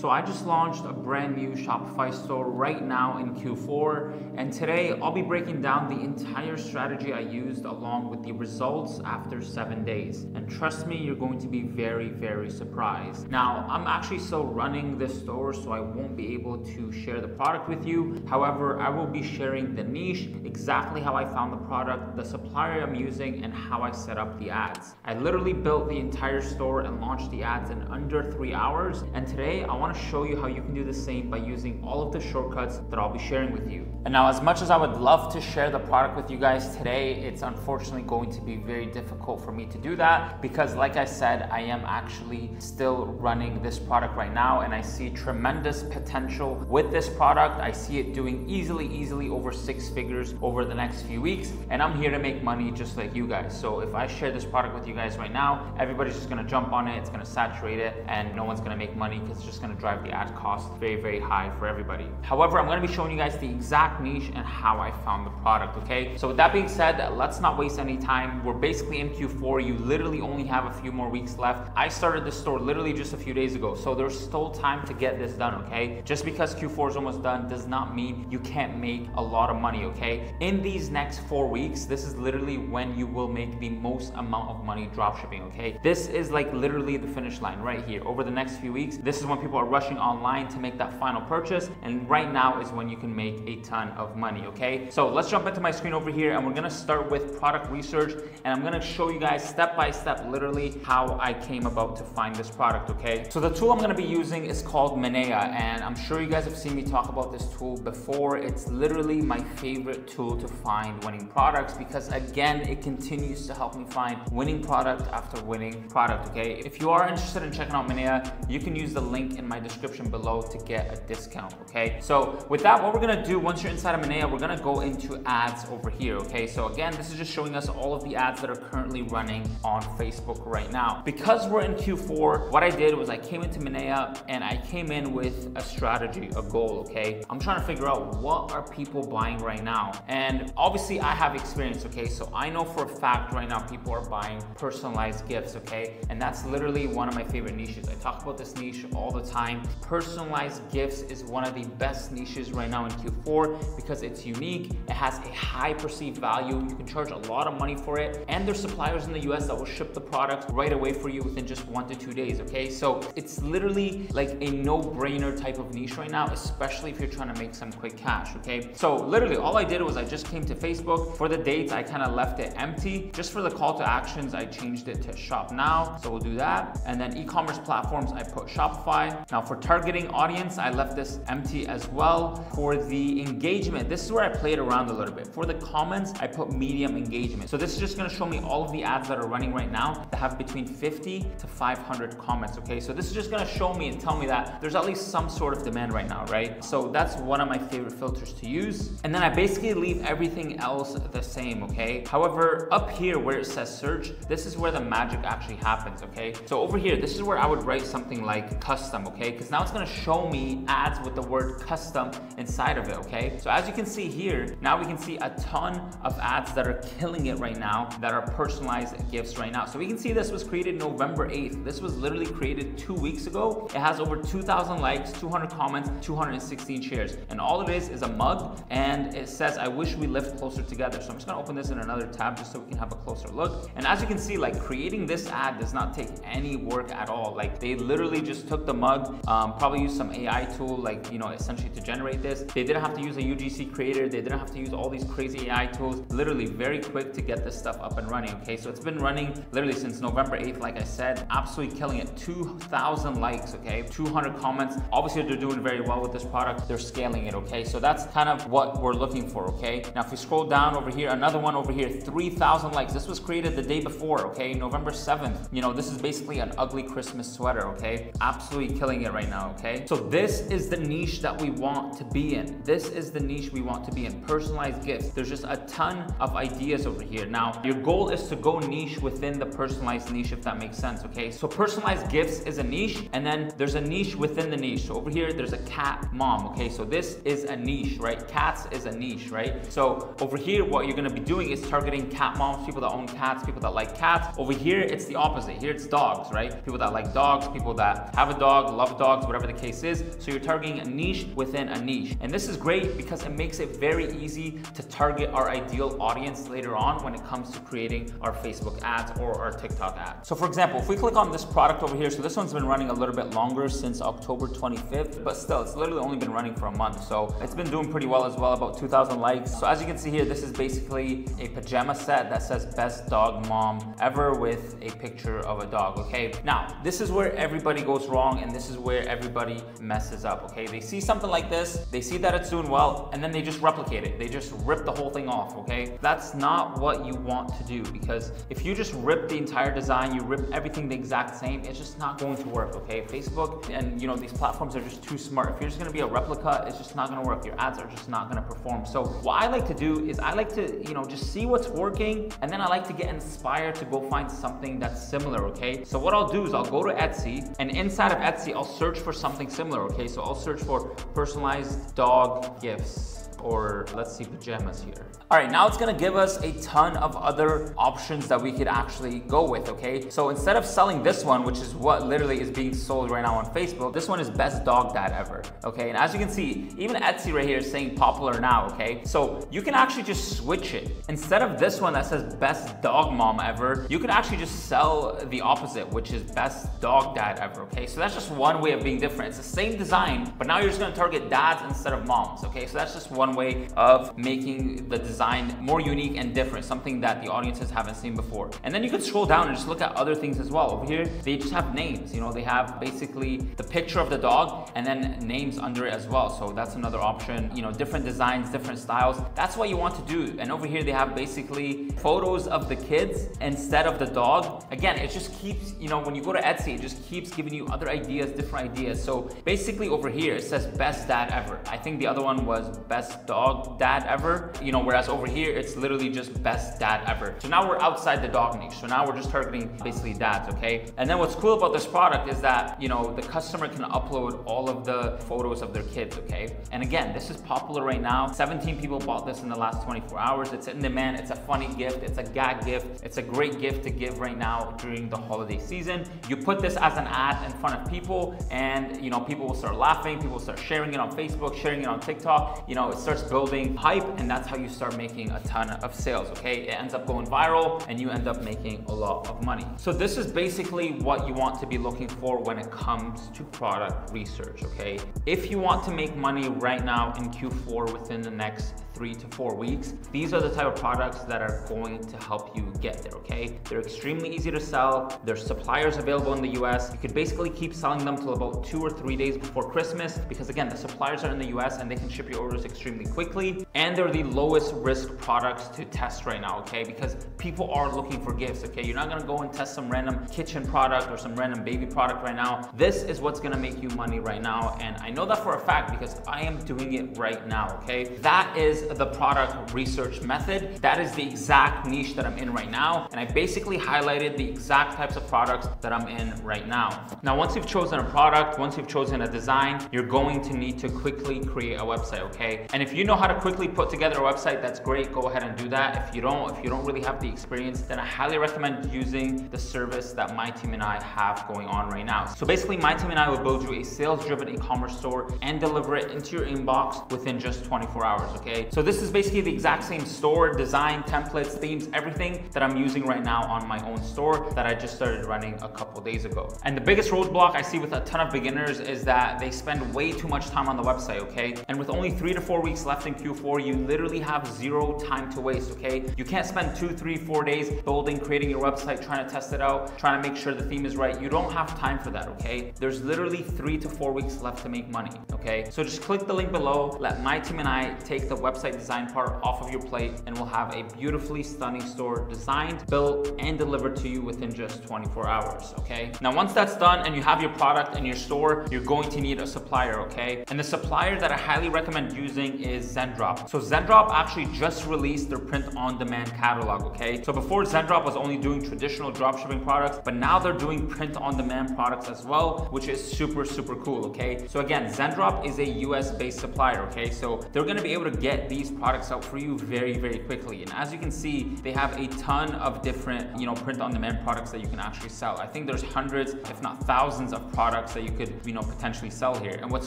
So I just launched a brand new Shopify store right now in Q4 and today I'll be breaking down the entire strategy I used along with the results after seven days. And trust me, you're going to be very, very surprised. Now, I'm actually still running this store so I won't be able to share the product with you. However, I will be sharing the niche, exactly how I found the product, the supplier I'm using, and how I set up the ads. I literally built the entire store and launched the ads in under three hours. And today I want want to show you how you can do the same by using all of the shortcuts that I'll be sharing with you. And now, as much as I would love to share the product with you guys today, it's unfortunately going to be very difficult for me to do that because like I said, I am actually still running this product right now and I see tremendous potential with this product. I see it doing easily, easily over six figures over the next few weeks. And I'm here to make money just like you guys. So if I share this product with you guys right now, everybody's just gonna jump on it, it's gonna saturate it, and no one's gonna make money because it's just gonna drive the ad cost very, very high for everybody. However, I'm gonna be showing you guys the exact niche and how I found the product, okay? So with that being said, let's not waste any time. We're basically in Q4. You literally only have a few more weeks left. I started this store literally just a few days ago, so there's still time to get this done, okay? Just because Q4 is almost done does not mean you can't make a lot of money, okay? In these next four weeks, this is literally when you will make the most amount of money dropshipping, okay? This is like literally the finish line right here. Over the next few weeks, this is when people are rushing online to make that final purchase. And right now is when you can make a ton of money, okay? So let's jump into my screen over here and we're gonna start with product research and I'm gonna show you guys step by step literally how I came about to find this product, okay? So the tool I'm gonna be using is called Minea and I'm sure you guys have seen me talk about this tool before. It's literally my favorite tool to find winning products because again, it continues to help me find winning product after winning product, okay? If you are interested in checking out Minea, you can use the link in my description below to get a discount, okay? So with that, what we're gonna do once you're inside of Minea, we're gonna go into ads over here, okay? So again, this is just showing us all of the ads that are currently running on Facebook right now. Because we're in Q4, what I did was I came into Minea and I came in with a strategy, a goal, okay? I'm trying to figure out what are people buying right now? And obviously I have experience, okay? So I know for a fact right now people are buying personalized gifts, okay? And that's literally one of my favorite niches. I talk about this niche all the time time. Personalized gifts is one of the best niches right now in Q4 because it's unique, it has a high perceived value, you can charge a lot of money for it, and there's suppliers in the US that will ship the product right away for you within just one to two days, okay? So it's literally like a no-brainer type of niche right now, especially if you're trying to make some quick cash, okay? So literally all I did was I just came to Facebook. For the dates, I kind of left it empty. Just for the call to actions, I changed it to shop now. So we'll do that. And then e-commerce platforms, I put Shopify. Now for targeting audience, I left this empty as well. For the engagement, this is where I played around a little bit. For the comments, I put medium engagement. So this is just gonna show me all of the ads that are running right now that have between 50 to 500 comments, okay? So this is just gonna show me and tell me that there's at least some sort of demand right now, right? So that's one of my favorite filters to use. And then I basically leave everything else the same, okay? However, up here where it says search, this is where the magic actually happens, okay? So over here, this is where I would write something like custom, okay? Because now it's gonna show me ads with the word custom inside of it, okay? So as you can see here, now we can see a ton of ads that are killing it right now that are personalized gifts right now. So we can see this was created November 8th. This was literally created two weeks ago. It has over 2,000 likes, 200 comments, 216 shares. And all it is is a mug and it says, I wish we lived closer together. So I'm just gonna open this in another tab just so we can have a closer look. And as you can see, like creating this ad does not take any work at all. Like they literally just took the mug, um, probably used some AI tool like, you know, essentially to generate this. They didn't have to use a UGC creator. They didn't have to use all these crazy AI tools. Literally very quick to get this stuff up and running, okay? So it's been running literally since November 8th, like I said, absolutely killing it. 2,000 likes, okay? 200 comments. Obviously, they're doing very well with this product. They're scaling it, okay? So that's kind of what we're looking for, okay? Now, if we scroll down over here, another one over here, 3,000 likes. This was created the day before, okay? November 7th. You know, this is basically an ugly Christmas sweater, okay? Absolutely killing it right now, okay? So this is the niche that we want to be in. This is the niche we want to be in, personalized personalized gifts. There's just a ton of ideas over here. Now, your goal is to go niche within the personalized niche, if that makes sense, okay? So personalized gifts is a niche, and then there's a niche within the niche. So over here, there's a cat mom, okay? So this is a niche, right? Cats is a niche, right? So over here, what you're gonna be doing is targeting cat moms, people that own cats, people that like cats. Over here, it's the opposite. Here it's dogs, right? People that like dogs, people that have a dog, love dogs, whatever the case is. So you're targeting a niche within a niche. And this is great because it makes it very easy to target our ideal audience later on when it comes to creating our Facebook ads or our TikTok ads. So for example, if we click on this product over here, so this one's been running a little bit longer since October 25th, but still, it's literally only been running for a month. So it's been doing pretty well as well, about 2,000 likes. So as you can see here, this is basically a pajama set that says best dog mom ever with a picture of a dog, okay? Now, this is where everybody goes wrong and this is where everybody messes up, okay? They see something like this, they see that it's doing well, and then they just replicate it. They just rip the whole thing off, okay? That's not what you want to do because if you just rip the entire design, you rip everything the exact same, it's just not going to work, okay? Facebook and you know these platforms are just too smart. If you're just gonna be a replica, it's just not gonna work. Your ads are just not gonna perform. So what I like to do is I like to, you know, just see what's working and then I like to get inspired to go find something that's similar, okay? So what I'll do is I'll go to Etsy and inside of Etsy, I'll search for something similar, okay? So I'll search for personalized dog gifts or let's see pajamas here. All right, now it's gonna give us a ton of other options that we could actually go with, okay? So instead of selling this one, which is what literally is being sold right now on Facebook, this one is best dog dad ever, okay? And as you can see, even Etsy right here is saying popular now, okay? So you can actually just switch it. Instead of this one that says best dog mom ever, you could actually just sell the opposite, which is best dog dad ever, okay? So that's just one way of being different. It's the same design, but now you're just gonna target dads instead of moms, okay? So that's just one way of making the design more unique and different, something that the audiences haven't seen before. And then you can scroll down and just look at other things as well. Over here, they just have names, you know, they have basically the picture of the dog and then names under it as well. So that's another option, you know, different designs, different styles. That's what you want to do. And over here, they have basically photos of the kids instead of the dog. Again, it just keeps, you know, when you go to Etsy, it just keeps giving you other ideas, different ideas. So basically over here, it says best dad ever. I think the other one was best dog dad ever, you know, whereas over here, it's literally just best dad ever. So now we're outside the dog niche. So now we're just targeting basically dads, okay? And then what's cool about this product is that, you know, the customer can upload all of the photos of their kids, okay? And again, this is popular right now. 17 people bought this in the last 24 hours. It's in demand. It's a funny gift. It's a gag gift. It's a great gift to give right now during the holiday season. You put this as an ad in front of people and, you know, people will start laughing. People will start sharing it on Facebook, sharing it on TikTok. You know, it starts building hype and that's how you start making a ton of sales, okay? It ends up going viral and you end up making a lot of money. So this is basically what you want to be looking for when it comes to product research, okay? If you want to make money right now in Q4 within the next three to four weeks, these are the type of products that are going to help you get there, okay? They're extremely easy to sell. There's suppliers available in the US. You could basically keep selling them till about two or three days before Christmas because again, the suppliers are in the US and they can ship your orders extremely quickly. And they're the lowest risk products to test right now, okay? Because people are looking for gifts, okay? You're not gonna go and test some random kitchen product or some random baby product right now. This is what's gonna make you money right now. And I know that for a fact because I am doing it right now, okay? That is the product research method. That is the exact niche that I'm in right now. And I basically highlighted the exact types of products that I'm in right now. Now, once you've chosen a product, once you've chosen a design, you're going to need to quickly create a website, okay? And if you know how to quickly put together a website, that's great. Go ahead and do that. If you don't, if you don't really have the experience, then I highly recommend using the service that my team and I have going on right now. So basically, my team and I will build you a sales-driven e-commerce store and deliver it into your inbox within just 24 hours, okay? So this is basically the exact same store, design, templates, themes, everything that I'm using right now on my own store that I just started running a couple days ago. And the biggest roadblock I see with a ton of beginners is that they spend way too much time on the website, okay? And with only three to four weeks left in Q4, you literally have zero time to waste, okay? You can't spend two, three, four days building, creating your website, trying to test it out, trying to make sure the theme is right. You don't have time for that, okay? There's literally three to four weeks left to make money, okay? So just click the link below, let my team and I take the website design part off of your plate, and we'll have a beautifully stunning store designed, built, and delivered to you within just 24 hours, okay? Now, once that's done and you have your product in your store, you're going to need a supplier, okay? And the supplier that I highly recommend using is Zendrop. So Zendrop actually just released their print on demand catalog, okay? So before Zendrop was only doing traditional dropshipping products, but now they're doing print on demand products as well, which is super, super cool, okay? So again, Zendrop is a US based supplier, okay? So they're gonna be able to get these products out for you very, very quickly. And as you can see, they have a ton of different, you know, print on demand products that you can actually sell. I think there's hundreds, if not thousands of products that you could, you know, potentially sell here. And what's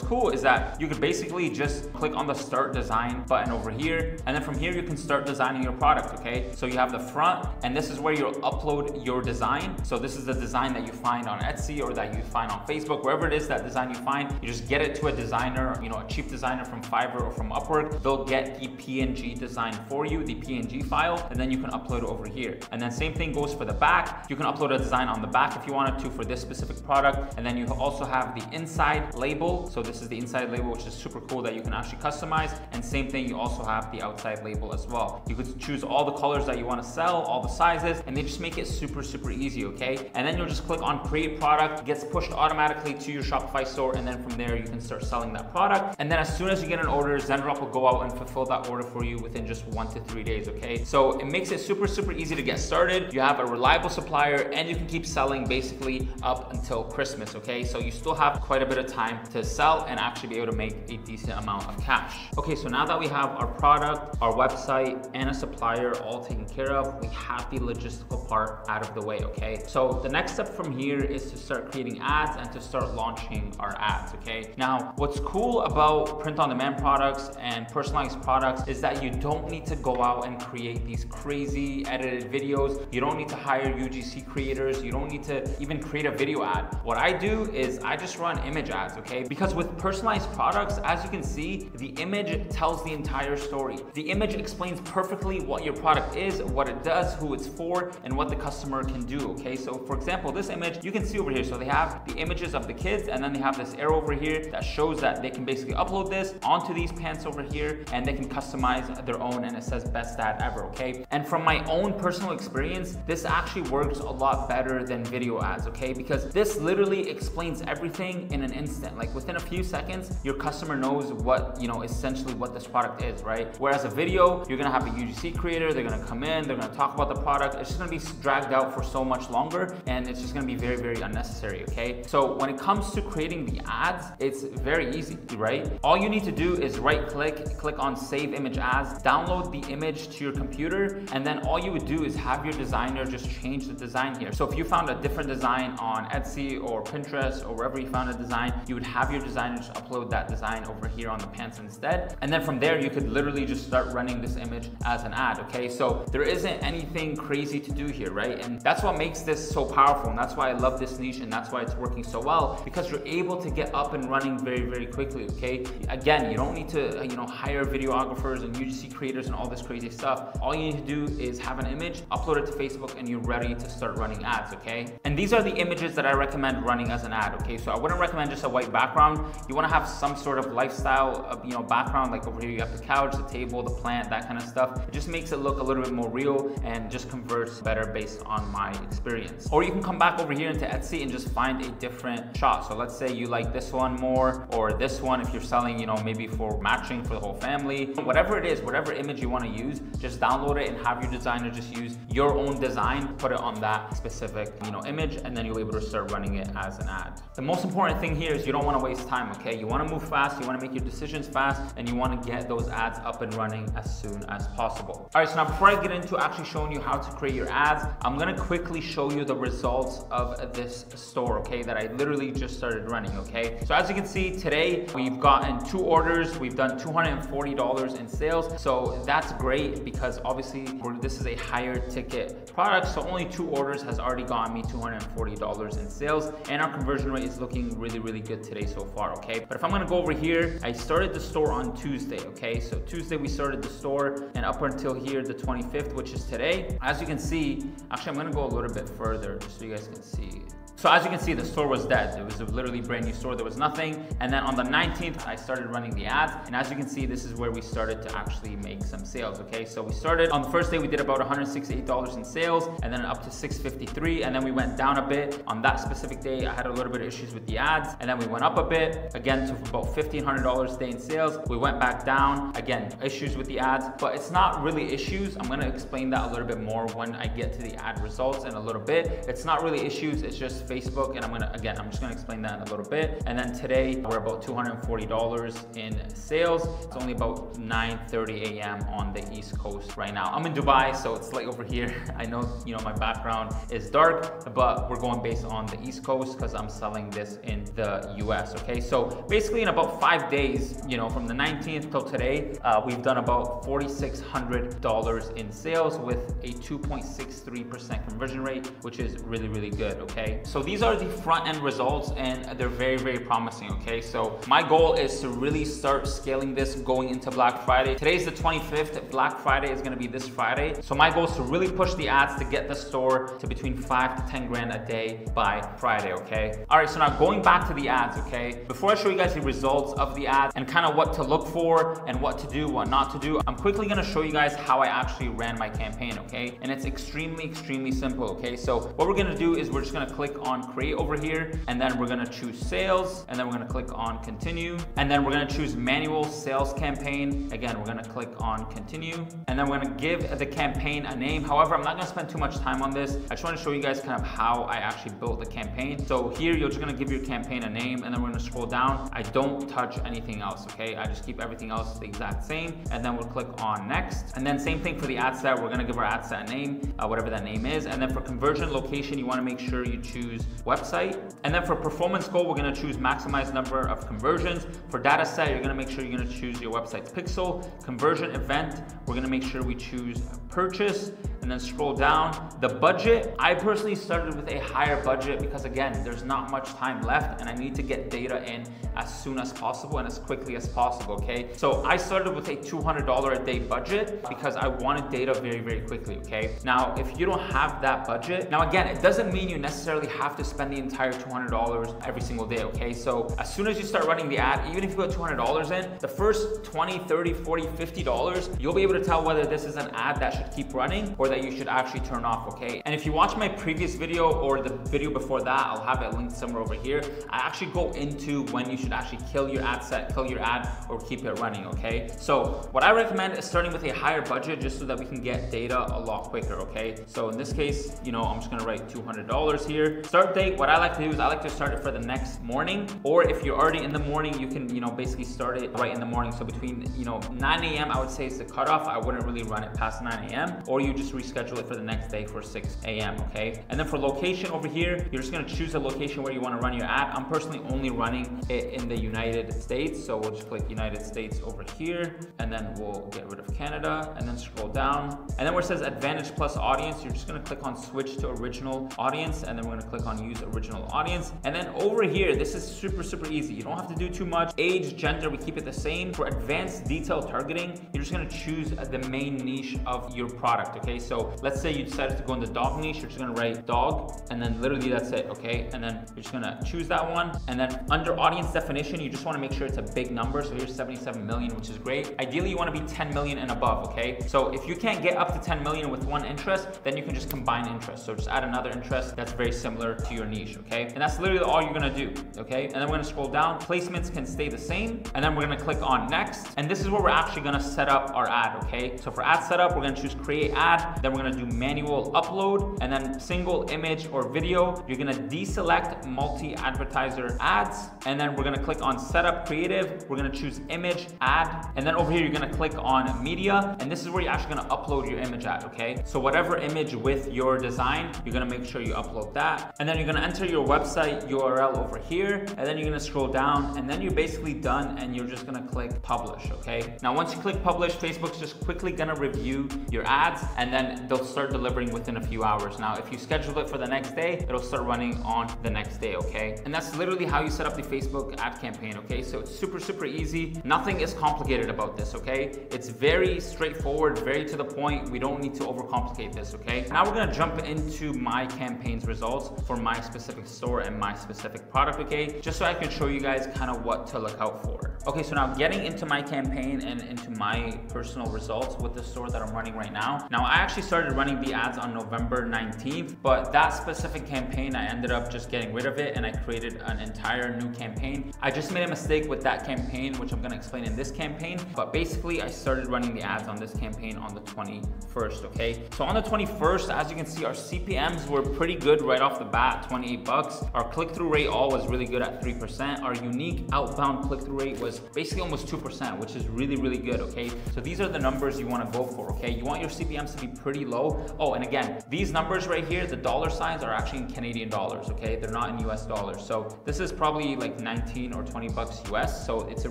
cool is that you could basically just click on the start design button over here. And then from here, you can start designing your product, okay? So you have the front and this is where you'll upload your design. So this is the design that you find on Etsy or that you find on Facebook, wherever it is that design you find, you just get it to a designer, you know, a cheap designer from Fiverr or from Upwork. They'll get the PNG design for you, the PNG file, and then you can upload it over here. And then same thing goes for the back. You can upload a design on the back if you wanted to for this specific product. And then you also have the inside label. So this is the inside label, which is super cool that you can actually customize. And same thing, you also have the outside label as well. You could choose all the colors that you want to sell, all the sizes, and they just make it super, super easy, okay? And then you'll just click on create product, gets pushed automatically to your Shopify store. And then from there, you can start selling that product. And then as soon as you get an order, Zendrop will go out and fulfill that order for you within just one to three days, okay? So it makes it super, super easy to get started. You have a reliable supplier and you can keep selling basically up until Christmas, okay? So you still have quite a bit of time to sell and actually be able to make a decent amount of cash. Okay, so now that we have our product, our website, and a supplier all taken care of, we have the logistical part out of the way, okay? So the next step from here is to start creating ads and to start launching our ads, okay? Now, what's cool about print on demand products and personalized products is that you don't need to go out and create these crazy edited videos. You don't need to hire UGC creators. You don't need to even create a video ad. What I do is I just run image ads, okay? Because with personalized products, as you can see, the image tells the entire story. The image explains perfectly what your product is, what it does, who it's for, and what the customer can do, okay? So for example, this image, you can see over here, so they have the images of the kids, and then they have this arrow over here that shows that they can basically upload this onto these pants over here, and they can customize their own, and it says best ad ever, okay? And from my own personal experience, this actually works a lot better than video ads, okay? Because this literally explains everything in an instant. Like within a few seconds, your customer knows what, you know, essentially what this product is, right? Whereas a video, you're gonna have a UGC creator, they're gonna come in, they're gonna talk about the product. It's just gonna be dragged out for so much longer and it's just gonna be very, very unnecessary, okay? So when it comes to creating the ads, it's very easy, right? All you need to do is right click, click on save image as, download the image to your computer, and then all you would do is have your designer just change the design here. So if you found a different design on Etsy or Pinterest or wherever you found a design, you would have your designer just upload that design over here on the pants instead. And then from there, you could literally just start running this image as an ad, okay? So there isn't anything crazy to do here, right? And that's what makes this so powerful. And that's why I love this niche and that's why it's working so well because you're able to get up and running very, very quickly, okay? Again, you don't need to, uh, you know, hire and UGC creators and all this crazy stuff. All you need to do is have an image, upload it to Facebook, and you're ready to start running ads, okay? And these are the images that I recommend running as an ad, okay? So I wouldn't recommend just a white background. You wanna have some sort of lifestyle, you know, background, like over here you have the couch, the table, the plant, that kind of stuff. It just makes it look a little bit more real and just converts better based on my experience. Or you can come back over here into Etsy and just find a different shot. So let's say you like this one more, or this one if you're selling, you know, maybe for matching for the whole family. Whatever it is, whatever image you wanna use, just download it and have your designer just use your own design, put it on that specific, you know, image, and then you'll be able to start running it as an ad. The most important thing here is you don't wanna waste time, okay? You wanna move fast, you wanna make your decisions fast, and you wanna get those ads up and running as soon as possible. All right, so now before I get into actually showing you how to create your ads, I'm gonna quickly show you the results of this store, okay, that I literally just started running, okay? So as you can see, today we've gotten two orders, we've done $240 in sales, so that's great because obviously this is a higher ticket product, so only two orders has already gotten me $240 in sales, and our conversion rate is looking really, really good today so far, okay? But if I'm gonna go over here, I started the store on Tuesday, okay? So Tuesday we started the store, and up until here, the 25th, which is today, as you can see, actually I'm gonna go a little bit further just so you guys can see. So as you can see, the store was dead. It was a literally brand new store. There was nothing. And then on the 19th, I started running the ads. And as you can see, this is where we started to actually make some sales, okay? So we started on the first day, we did about $168 in sales and then up to 653. And then we went down a bit. On that specific day, I had a little bit of issues with the ads. And then we went up a bit, again, to about $1,500 a day in sales. We went back down, again, issues with the ads, but it's not really issues. I'm gonna explain that a little bit more when I get to the ad results in a little bit. It's not really issues, it's just Facebook. And I'm gonna, again, I'm just gonna explain that in a little bit. And then today, we're about $240 in sales. It's only about 9.30 a.m. on the East Coast right now. I'm in Dubai, so it's light over here. I know, you know, my background is dark, but we're going based on the East Coast because I'm selling this in the US, okay? So basically in about five days, you know, from the 19th till today, uh, we've done about $4,600 in sales with a 2.63% conversion rate, which is really, really good, okay? So these are the front end results and they're very, very promising, okay? So my goal is to really start scaling this going into Black Friday. Today's the 25th, Black Friday is gonna be this Friday. So my goal is to really push the ads to get the store to between five to 10 grand a day by Friday, okay? All right, so now going back to the ads, okay? Before I show you guys the results of the ads and kind of what to look for and what to do, what not to do, I'm quickly gonna show you guys how I actually ran my campaign, okay? And it's extremely, extremely simple, okay? So what we're gonna do is we're just gonna click on create over here and then we're gonna choose sales and then we're gonna click on continue and then we're gonna choose manual sales campaign. Again, we're gonna click on continue and then we're gonna give the campaign a name. However, I'm not gonna spend too much time on this. I just wanna show you guys kind of how I actually built the campaign. So here, you're just gonna give your campaign a name and then we're gonna scroll down. I don't touch anything else, okay? I just keep everything else the exact same and then we'll click on next. And then same thing for the ad set. We're gonna give our ad set a name, uh, whatever that name is. And then for conversion location, you wanna make sure you choose website. And then for performance goal, we're gonna choose maximize number of conversions. For data set, you're gonna make sure you're gonna choose your website's pixel. Conversion event, we're gonna make sure we choose purchase and then scroll down. The budget, I personally started with a higher budget because again, there's not much time left and I need to get data in as soon as possible and as quickly as possible, okay? So I started with a $200 a day budget because I wanted data very, very quickly, okay? Now, if you don't have that budget, now again, it doesn't mean you necessarily have to spend the entire $200 every single day, okay? So as soon as you start running the ad, even if you put $200 in, the first 20, 30, 40, $50, you'll be able to tell whether this is an ad that should keep running or that you should actually turn off, okay? And if you watch my previous video or the video before that, I'll have it linked somewhere over here. I actually go into when you should actually kill your ad set, kill your ad, or keep it running, okay? So what I recommend is starting with a higher budget just so that we can get data a lot quicker, okay? So in this case, you know, I'm just gonna write $200 here. Start date, what I like to do is I like to start it for the next morning, or if you're already in the morning, you can, you know, basically start it right in the morning. So between, you know, 9 a.m., I would say is the cutoff. I wouldn't really run it past 9 a.m., or you just reschedule it for the next day for 6 a.m., okay? And then for location over here, you're just gonna choose a location where you wanna run your ad. I'm personally only running it in the United States, so we'll just click United States over here, and then we'll get rid of Canada, and then scroll down. And then where it says Advantage Plus Audience, you're just gonna click on Switch to Original Audience, and then we're gonna click on Use Original Audience. And then over here, this is super, super easy. You don't have to do too much. Age, gender, we keep it the same. For advanced detail targeting, you're just gonna choose the main niche of your product, okay? So let's say you decided to go in the dog niche, you're just gonna write dog, and then literally that's it, okay? And then you're just gonna choose that one. And then under audience definition, you just wanna make sure it's a big number. So here's 77 million, which is great. Ideally, you wanna be 10 million and above, okay? So if you can't get up to 10 million with one interest, then you can just combine interests. So just add another interest that's very similar to your niche, okay? And that's literally all you're gonna do, okay? And then we're gonna scroll down. Placements can stay the same. And then we're gonna click on next. And this is where we're actually gonna set up our ad, okay? So for ad setup, we're gonna choose create ad. Then we're gonna do manual upload and then single image or video. You're gonna deselect multi-advertiser ads. And then we're gonna click on setup creative. We're gonna choose image ad. And then over here, you're gonna click on media. And this is where you're actually gonna upload your image at, okay? So whatever image with your design, you're gonna make sure you upload that. And then you're gonna enter your website URL over here. And then you're gonna scroll down and then you're basically done and you're just gonna click publish, okay? Now, once you click publish, Facebook's just quickly gonna review your ads and then they'll start delivering within a few hours. Now, if you schedule it for the next day, it'll start running on the next day, okay? And that's literally how you set up the Facebook ad campaign, okay? So it's super, super easy. Nothing is complicated about this, okay? It's very straightforward, very to the point. We don't need to overcomplicate this, okay? Now we're gonna jump into my campaign's results. For my specific store and my specific product, okay? Just so I can show you guys kind of what to look out for. Okay, so now getting into my campaign and into my personal results with the store that I'm running right now. Now, I actually started running the ads on November 19th, but that specific campaign, I ended up just getting rid of it and I created an entire new campaign. I just made a mistake with that campaign, which I'm gonna explain in this campaign, but basically I started running the ads on this campaign on the 21st, okay? So on the 21st, as you can see, our CPMs were pretty good right off the bat, 28 bucks. Our click-through rate all was really good at 3%. Our unique outbound click-through rate was basically almost 2%, which is really, really good, okay? So these are the numbers you wanna go for, okay? You want your CPMs to be pretty low. Oh, and again, these numbers right here, the dollar signs are actually in Canadian dollars, okay? They're not in US dollars. So this is probably like 19 or 20 bucks US. So it's a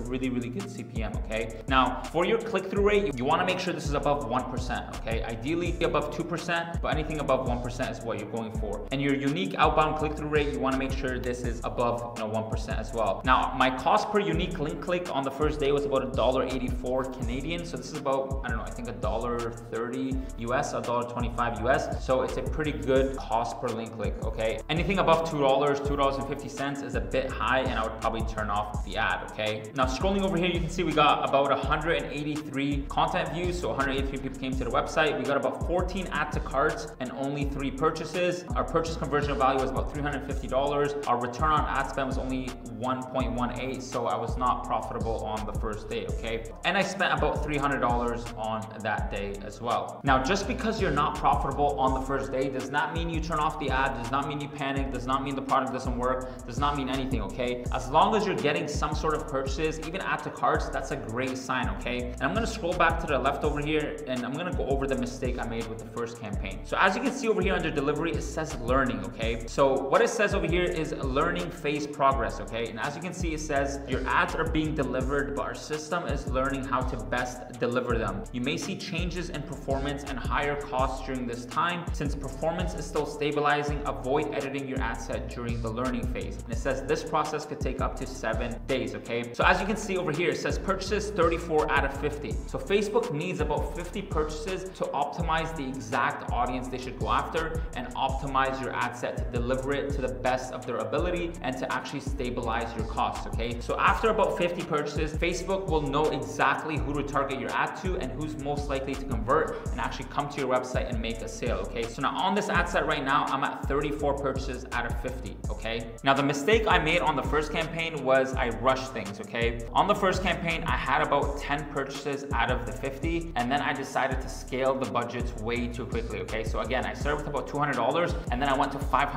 really, really good CPM, okay? Now, for your click-through rate, you wanna make sure this is above 1%, okay? Ideally above 2%, but anything above 1% is what you're going for. And your unique outbound click-through rate, you wanna make sure this is above you know, 1% as well. Now, my cost per unique link click on the first day was about $1.84 Canadian. So this is about, I don't know, I think $1.30 US, $1.25 US. So it's a pretty good cost per link click, okay? Anything above $2, $2.50 is a bit high and I would probably turn off the ad, okay? Now scrolling over here, you can see we got about 183 content views. So 183 people came to the website. We got about 14 add to carts and only three purchases. Our purchase conversion value was about $350. Our return on ad spend was only 1.18. So I was not profitable on the first day, okay? And I spent about $300 on that day as well. Now, just because you're not profitable on the first day does not mean you turn off the ad, does not mean you panic, does not mean the product doesn't work, does not mean anything, okay? As long as you're getting some sort of purchases, even add to carts, that's a great sign, okay? And I'm gonna scroll back to the left over here and I'm gonna go over the mistake I made with the first campaign. So as you can see over here under delivery, it says learning, okay? So what it says over here is learning phase progress, okay? And as you can see, it says your ads are being delivered, but our system is learning how to best deliver them. You may see changes in performance and higher costs during this time. Since performance is still stabilizing, avoid editing your ad set during the learning phase. And it says this process could take up to seven days, okay? So as you can see over here, it says purchases 34 out of 50. So Facebook needs about 50 purchases to optimize the exact audience they should go after and optimize your ad set to deliver it to the best of their ability and to actually stabilize your costs, okay? So after about 50 purchases, Facebook will know exactly who to target your ad to and who's most likely to convert and actually come to your website and make a sale, okay? So now on this ad set right now, I'm at 34 purchases out of 50, okay? Now the mistake I made on the first campaign was I rushed things, okay? On the first campaign, I had about 10 purchases out of the 50, and then I decided to scale the budgets way too quickly, okay? So again, I started with about $200, and then I went to $500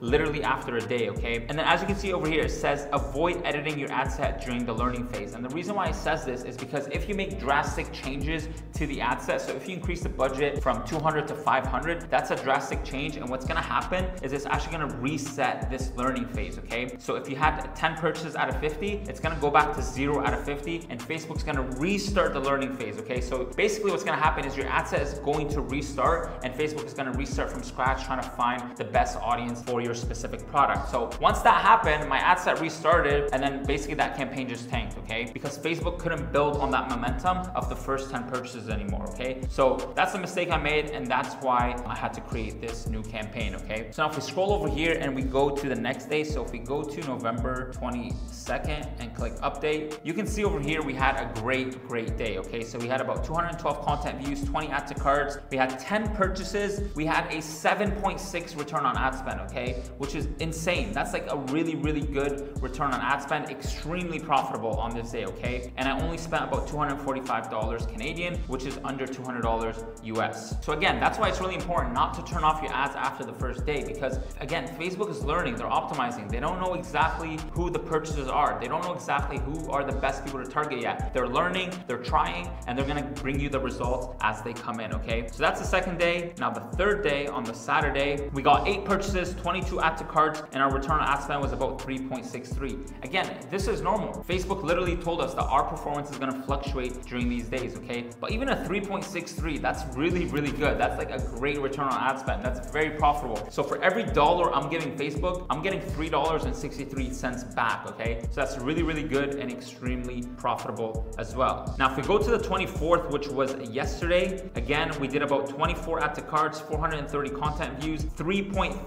literally after a day, okay? And then as you can see over here, it says avoid editing your ad set during the learning phase. And the reason why it says this is because if you make drastic changes to the ad set, so if you increase the budget from 200 to 500, that's a drastic change. And what's gonna happen is it's actually gonna reset this learning phase, okay? So if you had 10 purchases out of 50, it's gonna go back to zero out of 50 and Facebook's gonna restart the learning phase, okay? So basically what's gonna happen is your ad set is going to restart and Facebook is gonna restart from scratch trying to find the best audience for your specific product. So once that happened, my ad set restarted and then basically that campaign just tanked, okay? Because Facebook couldn't build on that momentum of the first 10 purchases anymore, okay? So that's the mistake I made and that's why I had to create this new campaign, okay? So now if we scroll over here and we go to the next day, so if we go to November 22nd and click update, you can see over here we had a great, great day, okay? So we had about 212 content views, 20 add to carts, we had 10 purchases, we had a 7.6 return on ad spend, okay? Which is insane. That's like a really, really good return on ad spend, extremely profitable on this day, okay? And I only spent about $245 Canadian, which is under $200 US. So again, that's why it's really important not to turn off your ads after the first day because again, Facebook is learning, they're optimizing. They don't know exactly who the purchasers are. They don't know exactly who are the best people to target yet. They're learning, they're trying, and they're gonna bring you the results as they come in, okay? So that's the second day. Now the third day, on the Saturday, we got eight purchases, 22 add to carts, and our return on ad spend was about 3.63. Again, this is normal. Facebook literally told us that our performance is gonna fluctuate during these days, okay? But even a 3.63, that's really, really good. That's like a great return on ad spend. That's very profitable. So for every dollar I'm giving Facebook, I'm getting $3.63 back, okay? So that's really, really good and extremely profitable as well. Now, if we go to the 24th, which was yesterday, again, we did about 24 add to carts, 430 content views,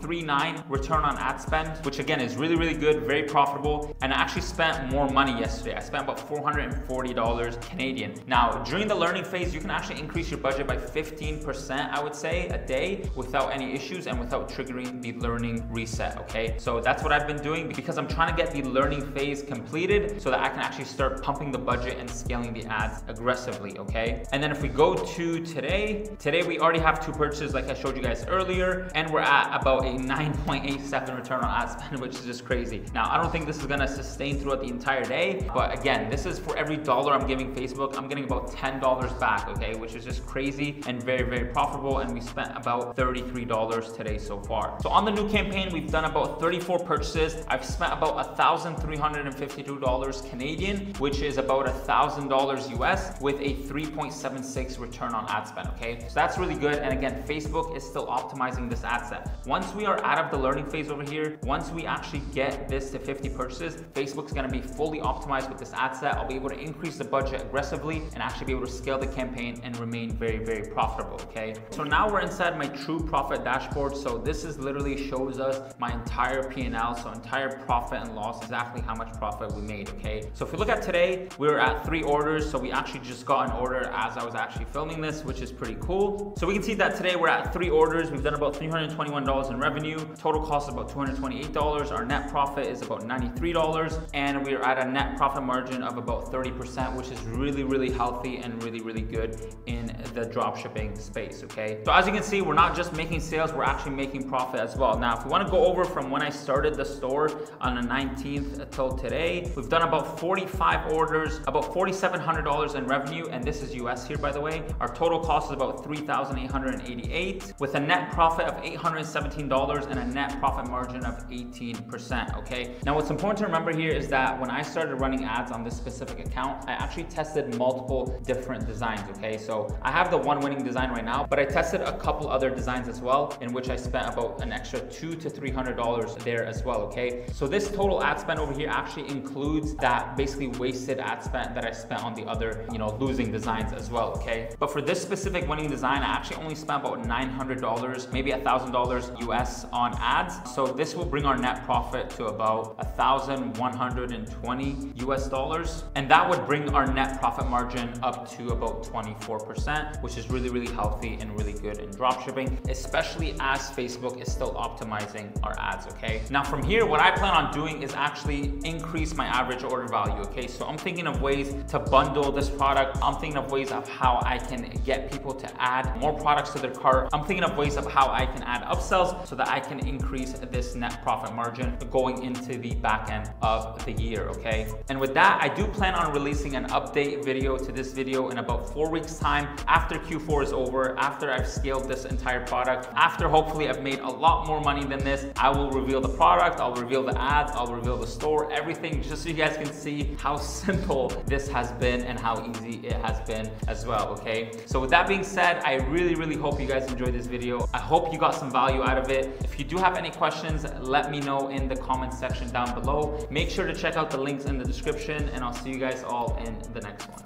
0.39 return on ad spend, which again is really, really good, very profitable. And I actually spent more money yesterday. I spent about $440 Canadian. Now, during the learning phase, you can actually increase your budget by 15%, I would say, a day without any issues and without triggering the learning reset, okay? So that's what I've been doing because I'm trying to get the learning phase completed so that I can actually start pumping the budget and scaling the ads aggressively, okay? And then if we go to today, today we already have two purchases like I showed you guys earlier, and we're at about a 9.87 return on ad spend, which is just crazy. Now, I don't think this is gonna sustain throughout the entire day, but again, this is for every dollar I'm giving Facebook, I'm getting about $10 back, okay? Which is just crazy and very, very profitable, and we spent about $33 today so far. So on the new campaign, we've done about 34 purchases. I've spent about $1,352 Canadian, which is about $1,000 US with a 3.76 return on ad spend, okay? So that's really good. And again, Facebook is still optimizing this ad set. Once we are out of the learning phase over here, once we actually get this to 50 purchases, Facebook's gonna be fully optimized with this ad set. I'll be able to increase the budget aggressively and actually be able to scale the campaign and remain very, very profitable, okay? So now we're inside my true profit dashboard. So this is literally shows us my entire P&L, so entire profit and loss, exactly how much profit we made, okay? So if we look at today, we were at three orders. So we actually just got an order as I was actually filming this, which is pretty cool. So we can see that today we're at three orders. We've done about $321 in revenue. Total cost is about $228. Our net profit is about $93. And we are at a net profit margin of about 30%, which is really, really healthy and really, really good in the dropshipping space, okay? So as you can see, we're not just making sales, we're actually making profit as well. Now, if we wanna go over from when I started the store on the 19th till today, we've done about 45 orders, about $4,700 in revenue, and this is US here, by the way. Our total cost is about 3,888 with a net profit of $817 and a net profit margin of 18%, okay? Now, what's important to remember here is that when I started running ads on this specific account, I actually tested multiple different designs, okay? So I have the one winning design right now, but I tested a couple other designs as well, in which I spent about an extra two to $300 there as well, okay? So this total ad spend over here actually includes that basically wasted ad spend that I spent on the other, you know, losing designs as well, okay? But for this specific winning design, I actually only spent about $900, maybe a $1,000 US on ads. So this will bring our net profit to about 1,120 US dollars. And that would bring our net profit margin up to about 24%, which is really, really healthy and really good in dropshipping, especially as Facebook is still optimizing our ads, okay? Now from here, what I plan on doing is actually increase my average order value, okay? So I'm thinking of ways to bundle this product. I'm thinking of ways of how I can get people to add more products to their cart. I'm thinking of ways of how I can add upsells so that I can increase this net profit margin going into the back end of the year, okay? And with that, I do plan on releasing an update video to this video in about four weeks time after Q4 is over, after I've scaled this entire product, after hopefully I've made a lot more money than this, I will reveal the product, I'll reveal the ads, I'll reveal the store, everything just so you guys can see how simple this has been and how easy it has been as well, okay? So with that being said, I really, really hope you guys enjoyed this video. I hope you got some value out of it. If you do have any questions, let me know in the comment section down below. Make sure to check out the links in the description and I'll see you guys all in the next one.